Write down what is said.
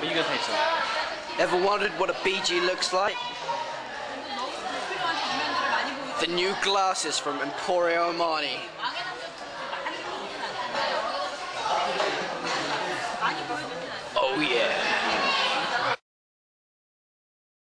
But you guys some. Ever wondered what a BG looks like? The new glasses from Emporio Armani. Oh yeah.